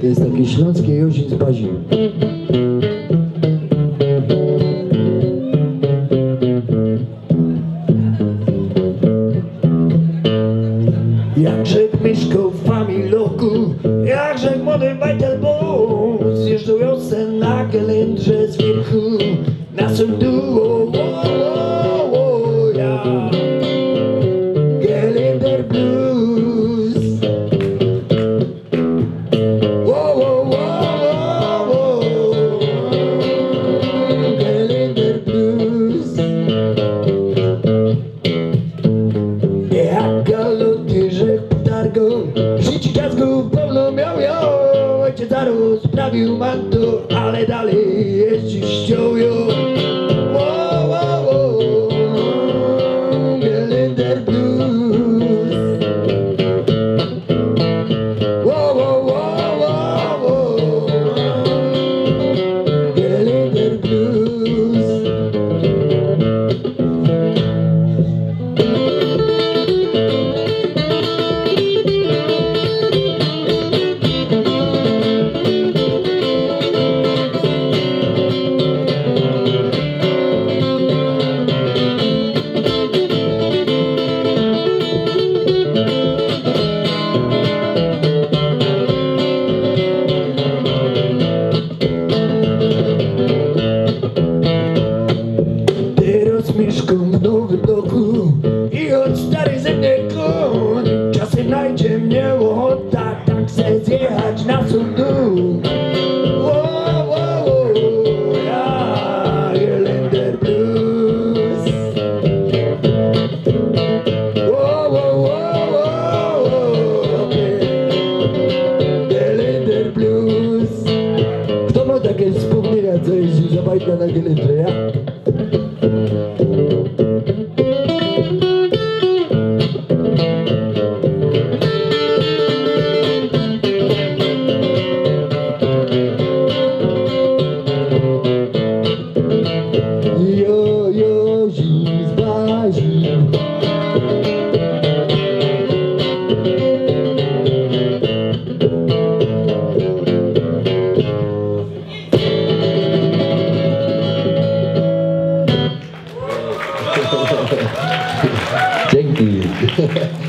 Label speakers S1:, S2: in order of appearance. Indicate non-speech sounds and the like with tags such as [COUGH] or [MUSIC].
S1: To jest takie śląskie Jozin z Bazin. Jakże mieszkał w familoku, jakże młody bajtel wieku, na sunduło, wo, wo, wo, ja. Gelender blues. Wo, wo, wo, wo, wo. Gelender blues. Jak galoty rzek potargą Życie gazgu pełno miał ją Ojciec Zaru sprawił manto Ale dalej jeździ ściął mieszkam w nowym bloku I od stary ze mnie koń Czasem najdzie mnie ochota Tak chcę zjechać na Irlander Blues Kto ma takie wspomnienia, co jeździł za bajka na Gelendrze, ja? [LAUGHS]